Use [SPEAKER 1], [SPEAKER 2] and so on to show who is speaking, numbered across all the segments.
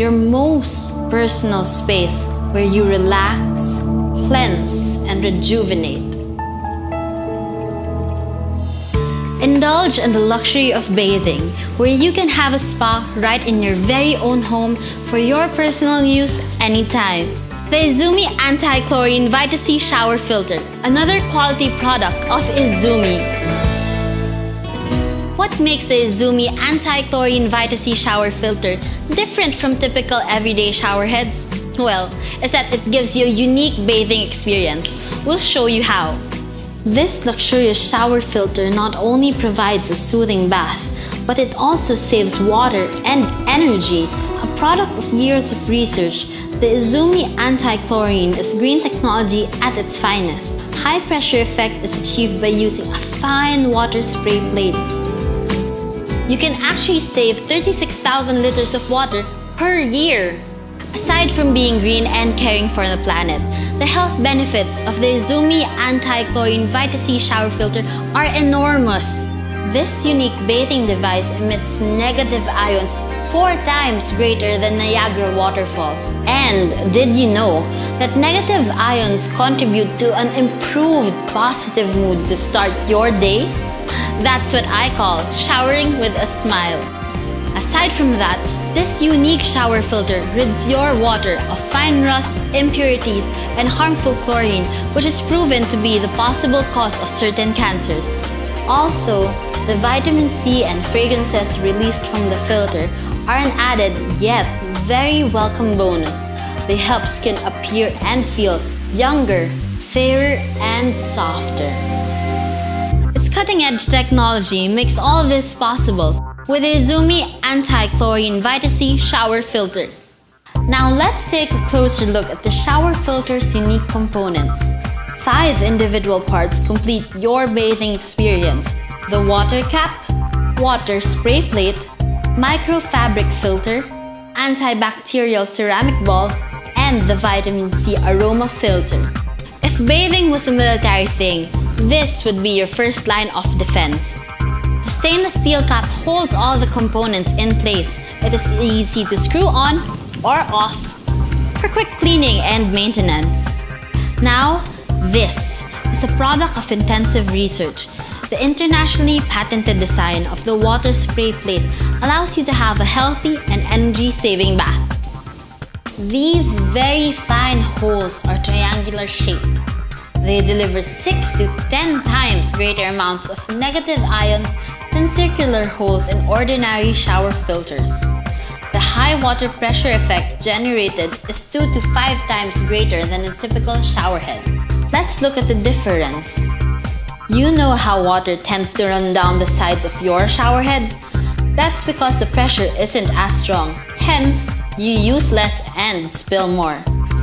[SPEAKER 1] your most personal space where you relax, cleanse, and rejuvenate. Indulge in the luxury of bathing, where you can have a spa right in your very own home for your personal use anytime. The Izumi Anti-Chlorine Vita-C Shower Filter, another quality product of Izumi. What makes the Izumi Anti-Chlorine Vita-C Shower Filter different from typical everyday shower heads? Well, is that it gives you a unique bathing experience. We'll show you how. This luxurious shower filter not only provides a soothing bath, but it also saves water and energy. A product of years of research, the Izumi Anti-Chlorine is green technology at its finest. High pressure effect is achieved by using a fine water spray plate. You can actually save 36,000 liters of water per year. Aside from being green and caring for the planet, the health benefits of the Izumi Anti-Chlorine Vita-C shower filter are enormous. This unique bathing device emits negative ions four times greater than Niagara waterfalls. And did you know that negative ions contribute to an improved positive mood to start your day? That's what I call showering with a smile. Aside from that, this unique shower filter rids your water of fine rust, impurities, and harmful chlorine, which is proven to be the possible cause of certain cancers. Also, the vitamin C and fragrances released from the filter are an added yet very welcome bonus. They help skin appear and feel younger, fairer, and softer. Cutting edge technology makes all this possible with the Izumi Anti-Chlorine Vita-C Shower Filter. Now let's take a closer look at the shower filter's unique components. Five individual parts complete your bathing experience. The water cap, water spray plate, microfabric filter, antibacterial ceramic ball, and the vitamin C aroma filter. If bathing was a military thing, this would be your first line of defense The stainless steel cap holds all the components in place. It is easy to screw on or off for quick cleaning and maintenance. Now, this is a product of intensive research. The internationally patented design of the water spray plate allows you to have a healthy and energy-saving bath. These very fine holes are triangular shaped. They deliver 6 to 10 times greater amounts of negative ions than circular holes in ordinary shower filters. The high water pressure effect generated is 2 to 5 times greater than a typical shower head. Let's look at the difference. You know how water tends to run down the sides of your shower head? That's because the pressure isn't as strong, hence, you use less and spill more.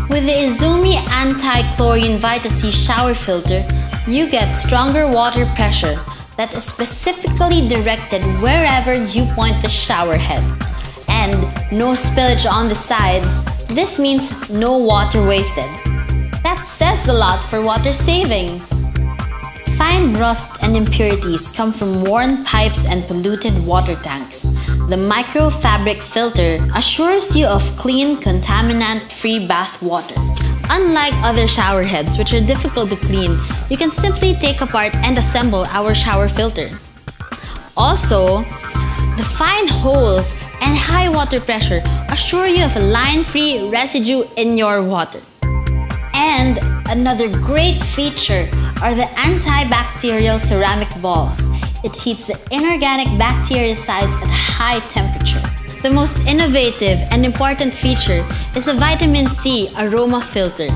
[SPEAKER 1] With the Izumi Anti-Chlorine Vita-C shower filter, you get stronger water pressure that is specifically directed wherever you point the shower head. And no spillage on the sides, this means no water wasted. That says a lot for water savings. Fine rust and impurities come from worn pipes and polluted water tanks. The microfabric filter assures you of clean, contaminant-free bath water. Unlike other shower heads, which are difficult to clean, you can simply take apart and assemble our shower filter. Also, the fine holes and high water pressure assure you of a lime-free residue in your water. And another great feature are the antibacterial ceramic balls. It heats the inorganic bactericides at high temperature. The most innovative and important feature is the vitamin C aroma filter.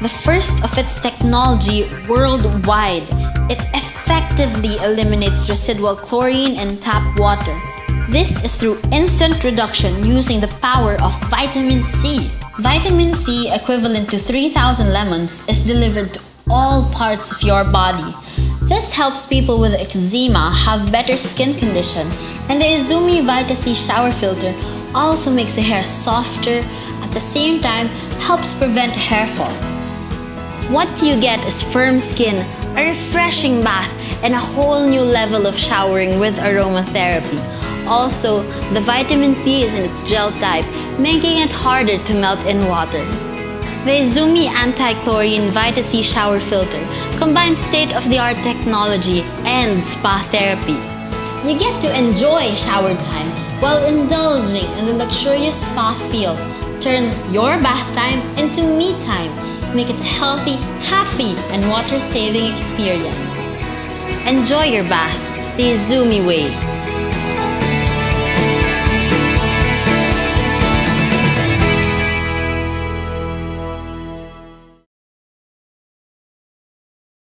[SPEAKER 1] The first of its technology worldwide, it effectively eliminates residual chlorine in tap water. This is through instant reduction using the power of vitamin C. Vitamin C, equivalent to 3,000 lemons, is delivered to all parts of your body. This helps people with eczema have better skin condition and the Izumi Vita C shower filter also makes the hair softer, at the same time helps prevent hair fall. What you get is firm skin, a refreshing bath, and a whole new level of showering with aromatherapy. Also, the vitamin C is in its gel type, making it harder to melt in water. The Izumi Anti-Chlorine Vita-C Shower Filter combines state-of-the-art technology and spa therapy. You get to enjoy shower time while indulging in the luxurious spa feel. Turn your bath time into me time. Make it a healthy, happy, and water-saving experience. Enjoy your bath the Izumi way.